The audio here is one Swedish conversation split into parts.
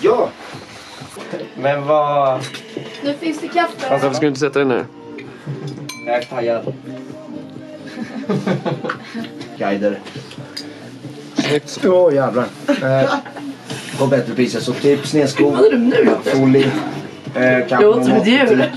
Ja! Men vad... Nu finns det kaffe. Alltså varför ska du inte sätta dig ner? Jag är taggad. Guider. Snyggt. Åh oh, jävlar. Eh, på bättre priser. Så typ snedskor, Vad hade du nu folie, eh, låter som ett djur.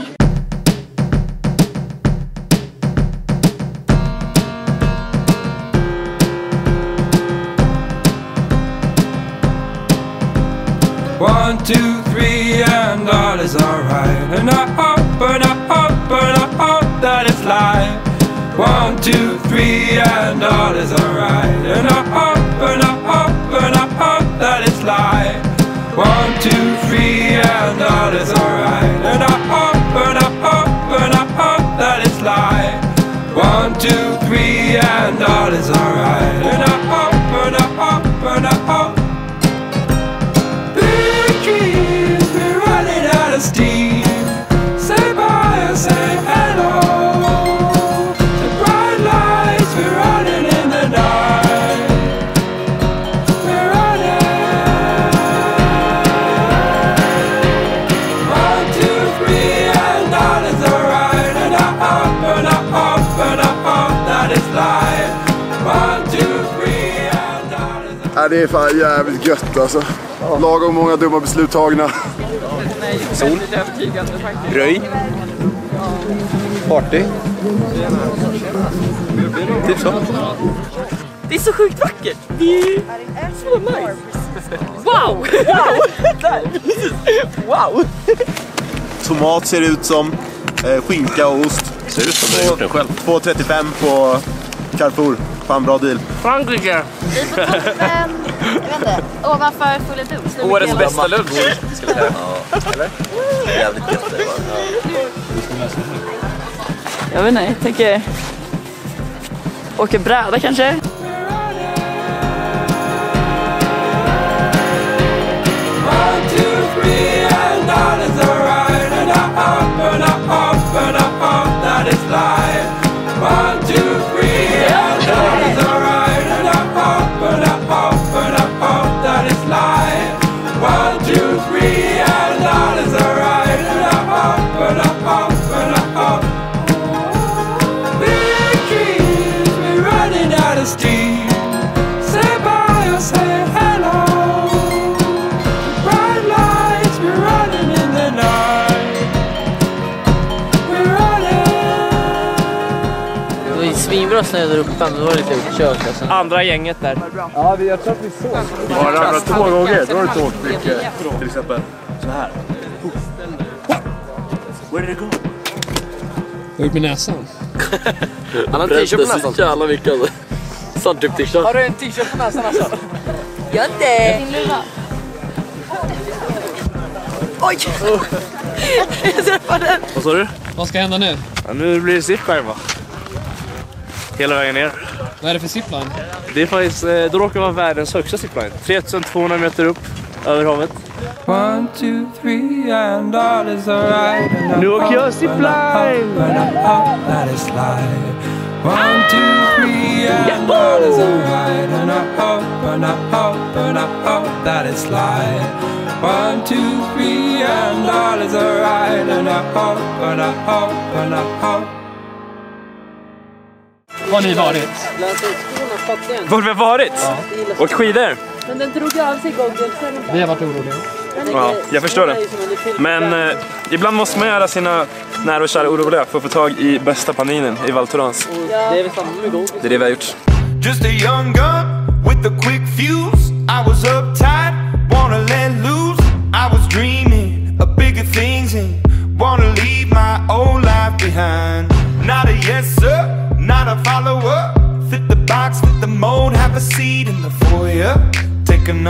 Two, three, and all is alright. And I hope, and I hope, and I hope that it's light. One, two, three, and all is alright. And I hope, and I hope, and I hope that it's light. One, two, three, and all is alright. And I hope, and I hope, and I hope that it's light. One, two, three, and all is alright. Ja, det är fan jävligt gött alltså. Lagom många dumma beslut tagna. Sol. Röj. Party. Typ så. Det är så sjukt vackert! Det är så nice! Wow! Wow! Wow! Tomat ser ut som, eh, skinka och ost. Ser ut som du har gjort den själv. 2,35 på Carrefour. Fan bra deal. Frankrike! Vi får ta en, jag vet inte, ovanför Full Dos. Årets bästa lunch. Ska vi säga. Jävligt gött det var. Jag vet inte, jag tänker... Åka bräda kanske? Ju svinbra snö där uppe, men det var lite uppkört alltså. Andra gänget där. Ja, vi, jag tror att vi såg. Bara ramlat två gånger, då har du inte åkt mycket. Till exempel så här. Where did it go? Upp med näsan. Han har en t-shirt på näsan. så jävla mycket alltså. Sån typ t-shirt. Har du en t-shirt på näsan alltså? Jag inte! Din luva. Oj! Jag träffade den! Vad sa du? Vad ska hända nu? Ja, nu blir det zipline va? Hela vägen ner. Vad är det för zipline? Det är faktiskt, eh, då råkar vara världens högsta zipline. 3200 meter upp över havet. One, two, three, and all is alright. And I Nu åker jag hope, zipline. and I hope, and I hope. One, two, three, and all is alright. and I hope and I hope that it's light. One, two, three, and all is alright. And I hope and I hope and I hope. Var har ni varit? Vart vi har varit? Åkt skidor? Men den drog av sig gogglen. Vi har varit oroliga. Ja, jag förstår det. Men eh, ibland måste man göra sina nära och kära oroliga för att få tag i bästa paninen i Val Thorens. Det är det vi har gjort. Just a young gun with a quick fuse. I was uptight, wanna let loose. I was dreaming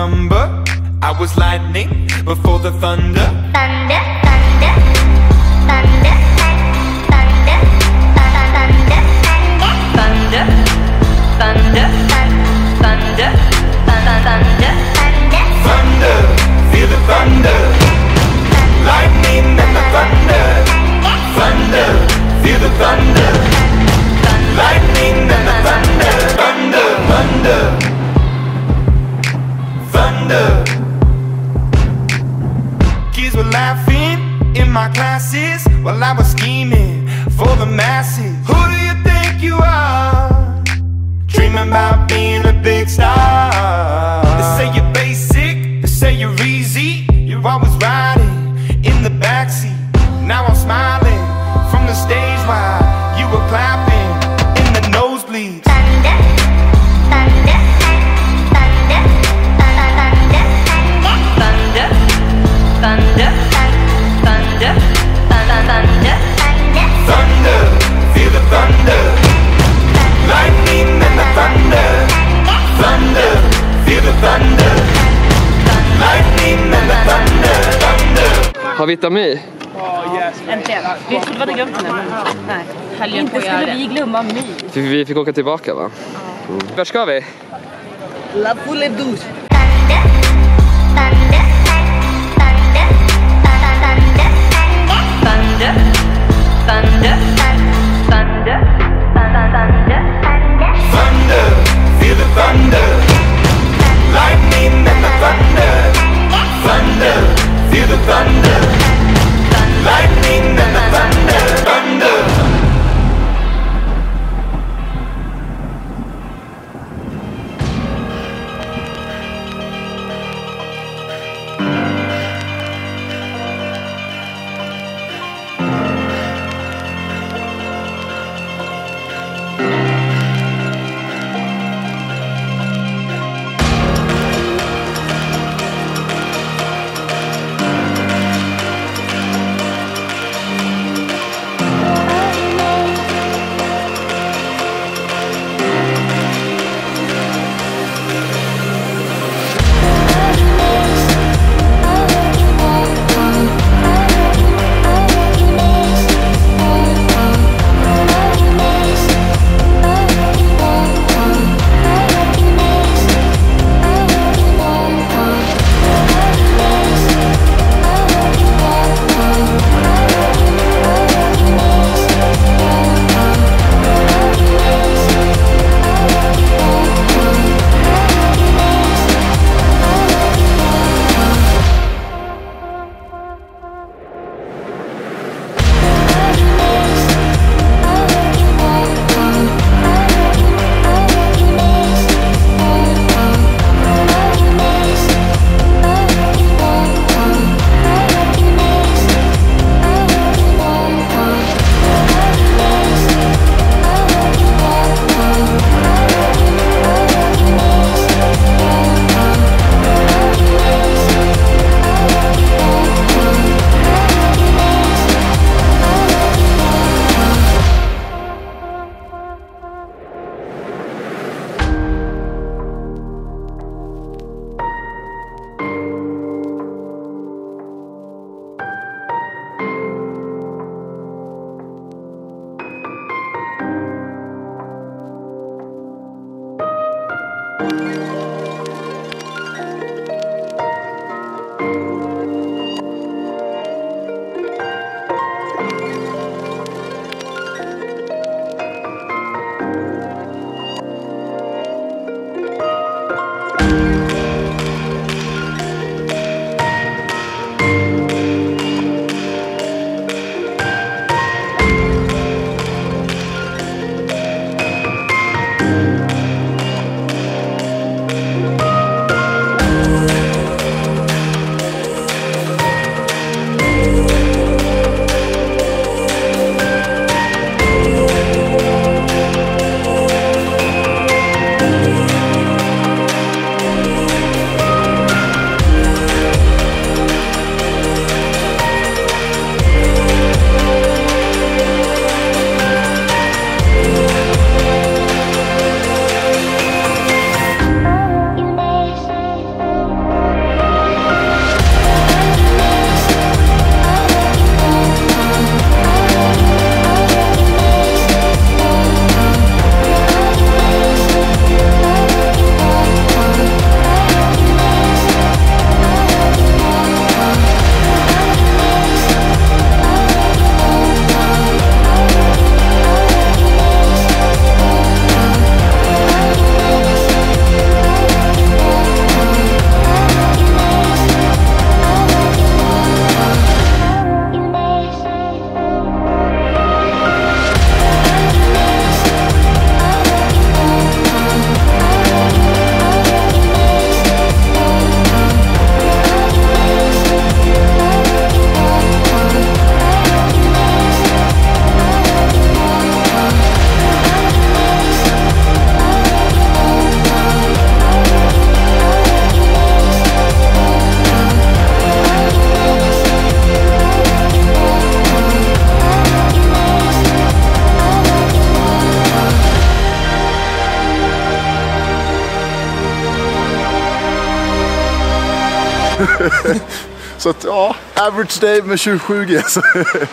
number. I was lightning before the thunder. Thunder, my classes while I was scheming for the masses. Who do you think you are? Dreaming about being a big star. Avitami. Oh, yes, Äntligen. Vi trodde vi hade glömt henne men nej. Inte skulle vi glömma My. Vi fick åka tillbaka va? Mm. Var ska vi? La Foule Thunder, feel the thunder Lightning and the thunder Så att ja, average day med 27G.